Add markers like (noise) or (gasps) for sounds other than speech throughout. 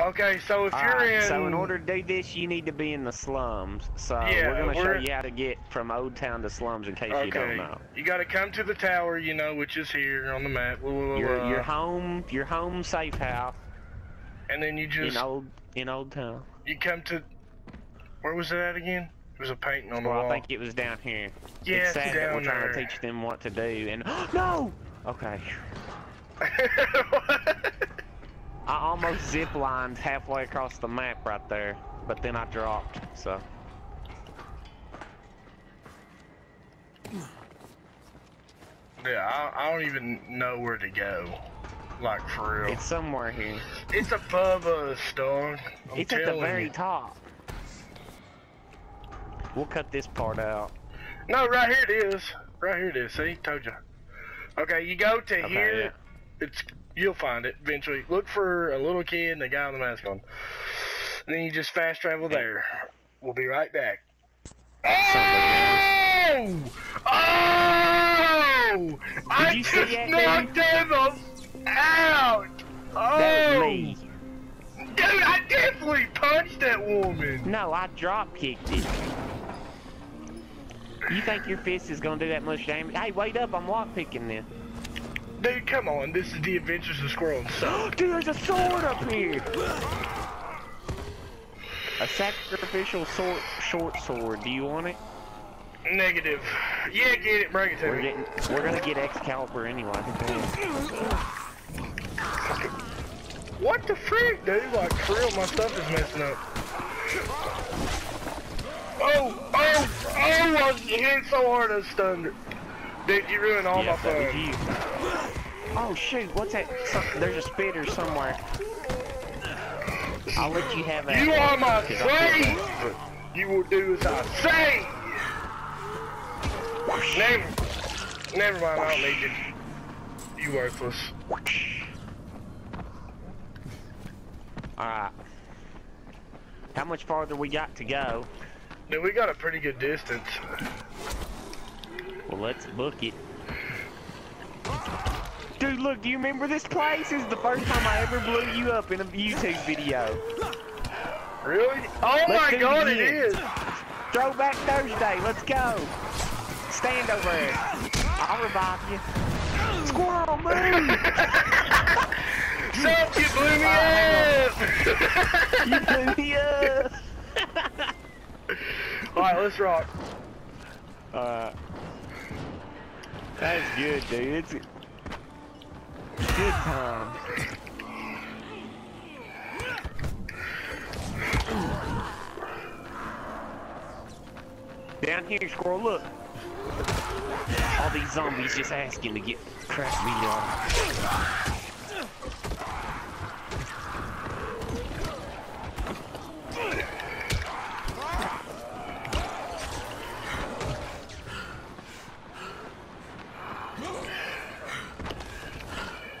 Okay, so if you're in, so in order to do this, you need to be in the slums. So Yeah, we're gonna show you how to get from Old Town to slums in case you don't okay, know. you got to come to the tower, you know, which is here on the map. blah, blah, blah, Your your uh, home your home safe house and then you just in Old in Old Town. you come to where was it at again? There was a painting on the Well, wall. I think it was down here. Yeah, it's it's sad that we're down trying to teach them what to do, and (gasps) no. Okay, (laughs) (laughs) almost zip lined halfway across the map right there, but then I dropped. So yeah, I, I don't even know where to go. Like for real. it's somewhere here. It's above us, dog. I'm it's at the very you. top. We'll cut this part out. No, right here it is. Right here it is. See, told you. Okay, you go to Okay, here. yeah. It's you'll find it eventually. Look for a little kid and the guy with the mask on. And then you just fast travel there. We'll be right back. Oh! Oh! I you just that, knocked him out! Oh! That was oh! me. Dude, I definitely punched that woman! No, I drop kicked it. You think your fist is gonna do that much damage? Hey, wait up! I'm lock picking this. Dude, come on. This is the Adventures of Squirrel and Soap. (gasps) Dude, there's a sword up here. A sacrificial sword, short sword. Do you want it? Negative. Yeah, get it. Bring it to We're me. getting, we're gonna get Excalibur anyway. What the frick, dude? Like, for real, my stuff is messing up. Oh, oh, oh, I was hit so hard I stunned her. Dude, you ruined all Yeah, my that was fun. Oh shoot! What's that? Some, there's a spitter somewhere. I'll let you have it. You are my slave! You will do as I say! Never, never mind, I don't need you. You worthless. Alright. How much farther we got to go? Dude, we got a pretty good distance. Well, let's book it. Dude, look, do you remember this place? This is the first time I ever blew you up in a YouTube video. Really? Oh Let's my god, it is! Throwback Thursday, let's go. Stand over here. I'll revive you. Squirrel, move! (laughs) You blew me up! you blew me up! (laughs) Alright, let's rock. Alright. That's good, dude. It's Down here, squirrel, look. All these zombies just asking to get crap beat on.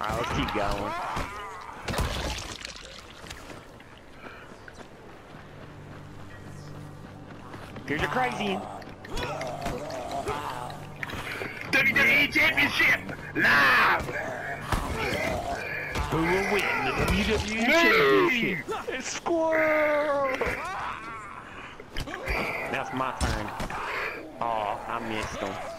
Alright, let's keep going. Here's your crazy one. WWE Championship! Live! Who will win the WWE Me! Championship? It's Squirrel! Now it's my turn. Oh, I missed him.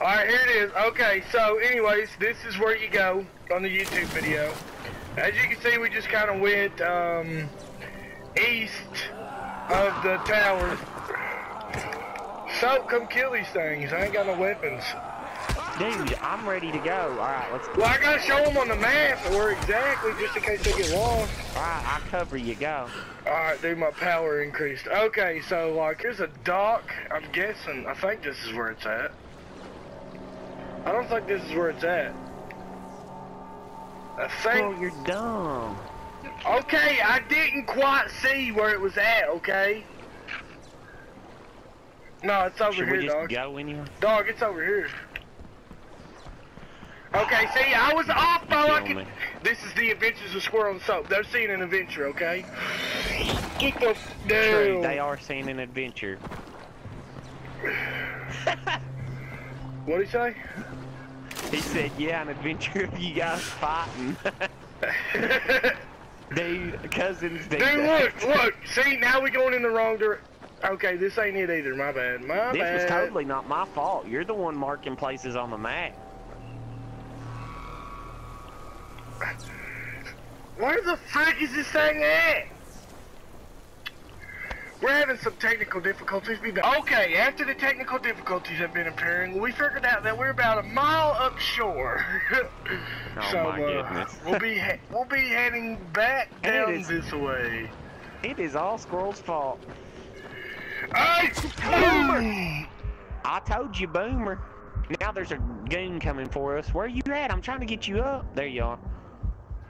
Alright, here it is. Okay, so anyways, this is where you go on the YouTube video. As you can see, we just kind of went um, east of the tower. So, come kill these things. I ain't got no weapons. Dude, I'm ready to go. Alright, let's go. Well, I gotta show them on the map where exactly, just in case they get lost. Alright, I'll cover you. Go. Alright, dude, my power increased. Okay, so, like, here's a dock. I'm guessing, I think this is where it's at. I don't think this is where it's at. I think... Oh, you're dumb. Okay, I didn't quite see where it was at, okay? No, it's over Should here, we just dog. go anyway? Dog, it's over here. Okay, see, I was off by like. This is the Adventures of Squirrel and Soap. They're seeing an adventure, okay? Get the True, down. they are seeing an adventure. What'd he say? He said, yeah, an adventure of you guys fighting. (laughs) they, cousins, dude. Dude, look, look. See, now we're going in the wrong direction. Okay, this ain't it either. My bad. My This bad. was totally not my fault. You're the one marking places on the map. Where the frick is this thing at? We're having some technical difficulties. Be back. Okay, after the technical difficulties have been appearing, we figured out that we're about a mile upshore. (laughs) Oh so my uh, goodness. we'll be he we'll be heading back down is- this way. It is all Squirrel's fault. Hey, I told you, Boomer. Now there's a goon coming for us. Where are you at? I'm trying to get you up. There you are.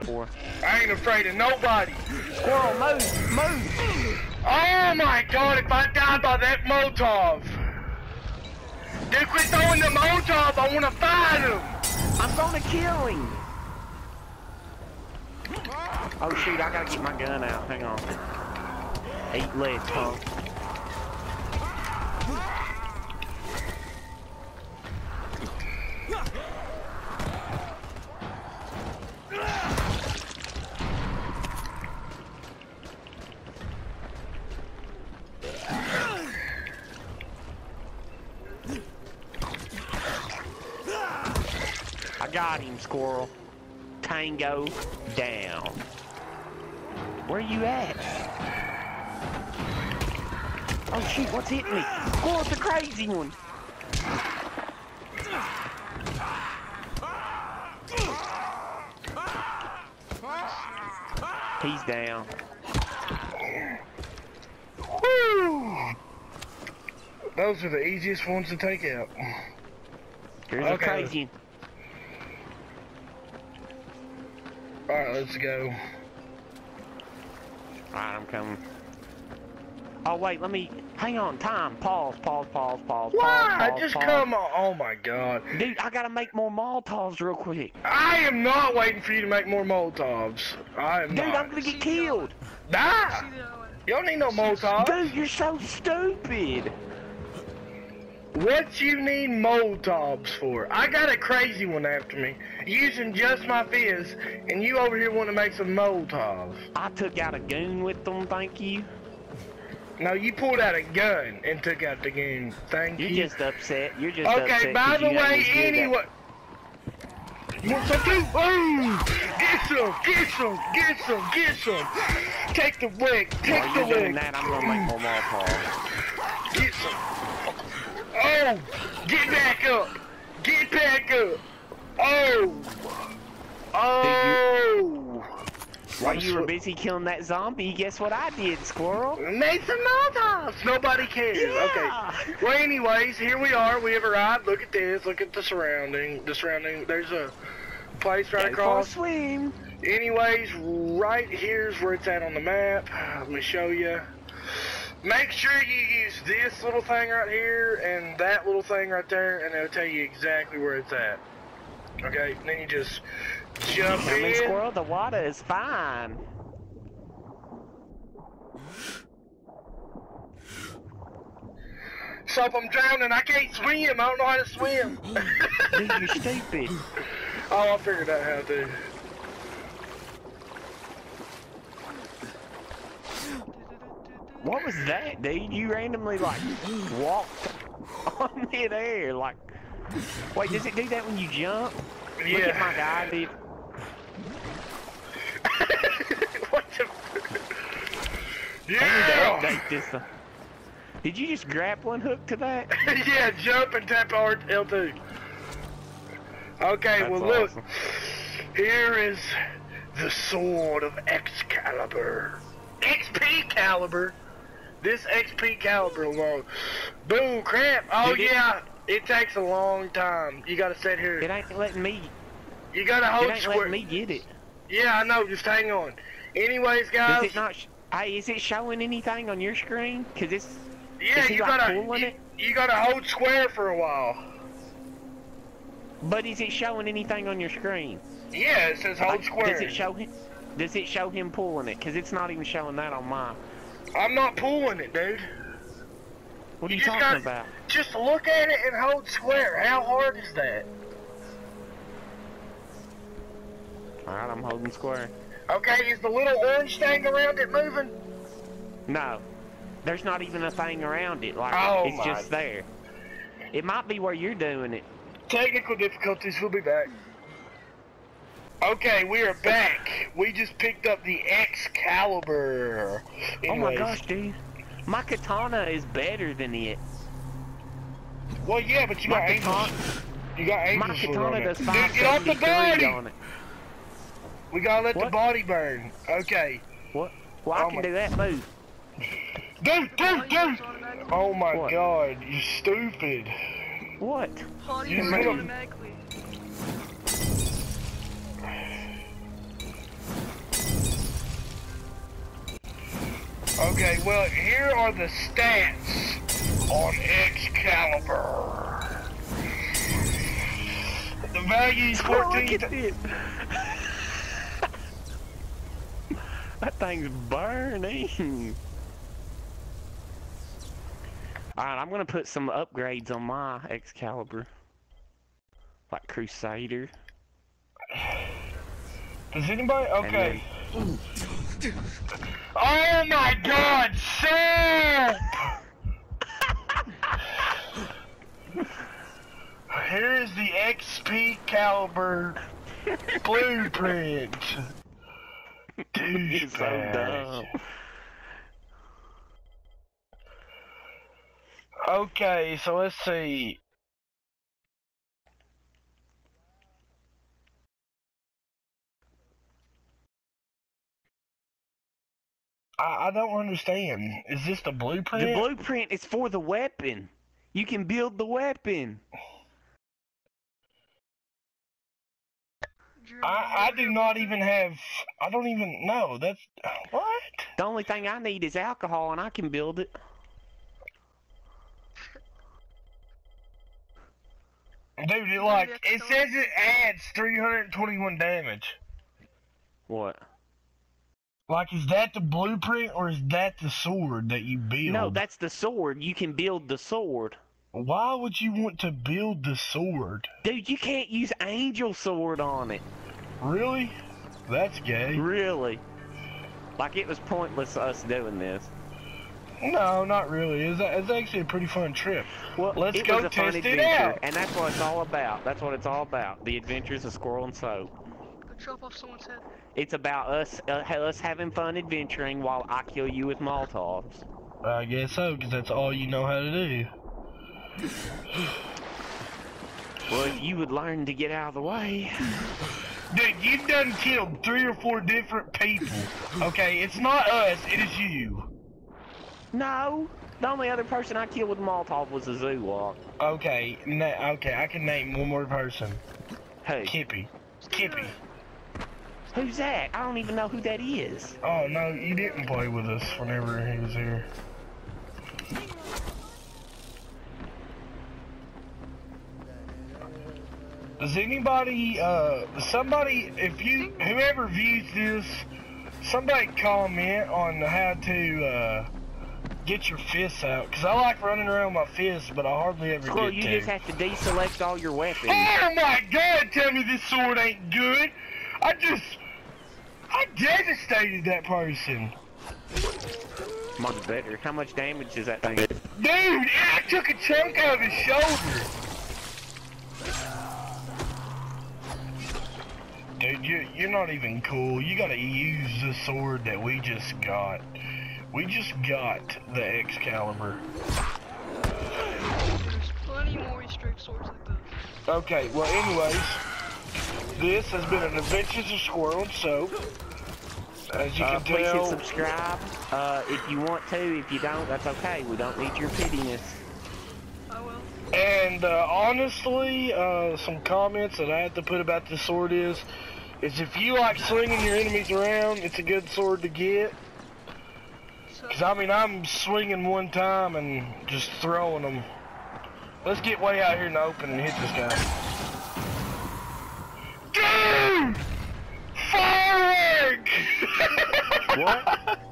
Four. I ain't afraid of nobody. Squirrel, move, move. Oh my god, if I die by that Molotov. Dude, quit throwing the Molotov. I want to fight him. I'm gonna kill him. Oh shoot, I gotta get my gun out. Hang on. Eight legs, punk. Got him, squirrel. Tango down. Where you at? Oh shoot, what's hitting me? Squirrel's the crazy one. He's down. Woo! Those are the easiest ones to take out. Here's Okay. a crazy one. Alright, let's go. Alright, I'm coming. Oh wait, let me hang on, time. Pause, pause, pause, pause, Why? pause, Just pause. come on. Oh my god. Dude, I gotta make more Molotovs real quick. I am not waiting for you to make more Molotovs. I am Dude, not. I'm gonna get killed. Nah. You don't need no Molotovs. Dude, you're so stupid. What you need Molotovs for? I got a crazy one after me, using just my fizz, and you over here want to make some Molotovs. I took out a goon with them, thank you. No, you pulled out a gun and took out the gun. Thank You're you. just upset. You're just upset. Okay, by the way, as good at- anyway. You want some too? Oh, get some, get some, get some, get some. Take the wick, take While the you're doing that, I'm gonna make more Molotovs. Get. Get back up. Get back up. Oh. Oh. While you were busy killing that zombie, guess what I did, squirrel? Made some Molotovs. Nobody cares. Yeah. Okay. Well, anyways, here we are. We have arrived. Look at this. Look at the surrounding. The surrounding. There's a place right Go across. swim. Anyways, right here's where it's at on the map. Let me show you. Make sure you use this little thing right here and that little thing right there, and it'll tell you exactly where it's at. Okay, then you just jump in. squirrel, the water is fine. So if I'm drowning, I can't swim. I don't know how to swim. Dude, (gasps) you're stupid. (laughs) oh, I figured out how to. What was that, dude? You randomly, like, walked (laughs) on midair, like... Wait, does it do that when you jump? Yeah. Look at my guy, dude. (laughs) what the? Yeah. this. uh, Did you just grappling hook to that? (laughs) yeah, jump and tap R L2. Okay, That's well look, here is the sword of Excalibur. XP caliber. This XP caliber alone. Boom, crap. Oh Did yeah, it takes a long time. You gotta sit here. It ain't letting me. You gotta hold It ain't square. letting me get it. Yeah, I know. Just hang on. Anyways, guys. it not? Sh hey, is it showing anything on your screen? Cause it's. yeah, you like, gotta. You, it? you gotta hold square for a while. But is it showing anything on your screen? Yeah, it says hold Like, square. Does it show him? Does it show him pulling it? Cause it's not even showing that on mine. I'm not pulling it, dude. What are You you talking gotta- about? Just look at it and hold square. How hard is that? Alright, I'm holding square. Okay, is the little orange thing around it moving? No. There's not even a thing around it. Like, Oh it's just there. It might be where you're doing it. Technical difficulties, we'll be back. Okay, we are back. We just picked up the Excalibur. Oh my gosh, dude. My katana is better than it. Well, yeah, but you My got angels. You got angels my katana does Dude, get off the body! on it. We gotta let the body burn. Okay. What? Well, I Oh can my- do that move. Dude, dude, dude! Oh my What? god, you stupid. What? You you made him- automatically? Okay, well, here are the stats on Excalibur. The value is Oh, (laughs) look 14. at this. (laughs) that thing's burning. Alright, I'm gonna put some upgrades on my Excalibur. Like Crusader. Does anybody? Okay. Oh my god, Sam! Here is the XP Caliber blueprint. It's so dumb. Okay, so let's see. I, I don't understand. Is this the blueprint? The blueprint is for the weapon. You can build the weapon. I, I do not even have. I don't even know. That's what. The only thing I need is alcohol and I can build it. Dude, it like it says it adds 321 damage. What? Like, is that the blueprint or is that the sword that you build? No, that's the sword. You can build the sword. Why would you want to build the sword? Dude, you can't use angel sword on it. Really? That's gay. Really? Like it was pointless us doing this. No, not really. It's, it's actually a pretty fun trip. Well, Let's go was a fun test it out. and that's what it's all about. That's what it's all about. The adventures of Squirrel and Soap. Go chop off someone's head. It's about us uh, us having fun adventuring while I kill you with Molotovs. I guess so, because that's all you know how to do. Well, if you would learn to get out of the way. Dude, you've done killed three or four different people. Okay, it's not us, it is you. No, the only other person I killed with Molotov was a Zoowalk. Okay, na- okay, I can name one more person. Hey, Kippy. Kippy. Who's that? I don't even know who that is. Oh, no, you didn't play with us whenever he was here. Does anybody, uh, somebody, if you, whoever views this, somebody comment on how to, uh, get your fists out. Because I like running around with my fists, but I hardly ever Squirrel, get you to. just have to deselect all your weapons. Oh my god, tell me this sword ain't good. I just, I devastated that person. Much better. How much damage does that thing do? Dude, I took a chunk out of his shoulder. Dude, you, you're not even cool. You gotta use the sword that we just got. We just got the Excalibur. There's plenty more Easter swords like this. Okay, well anyways, this has been an Adventures of Squirrel and Soap. As you Uh, can please hit tell, subscribe uh, if you want to. If you don't, that's okay. We don't need your pittiness. I will. And uh, honestly, uh, some comments that I have to put about this sword is, is if you like swinging your enemies around, it's a good sword to get. Cause I mean, I'm swinging one time and just throwing them. Let's get way out here in the open and hit this guy. Firework! What? (laughs)